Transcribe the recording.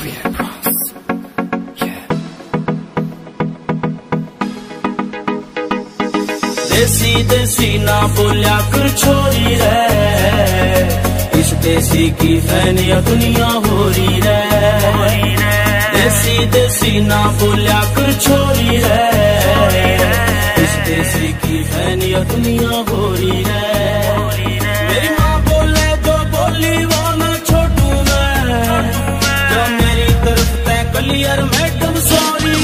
Gabriel Bronze. Yeah. देसी देसी ना बोलिया कर छोरी रे इस देसी की फैनिया दुनिया हो रही रे देसी देसी ना बोलिया कर छोरी रे इस देसी की फैनिया दुनिया हो रही பள்ளியாரும் மேட்டும் சோழி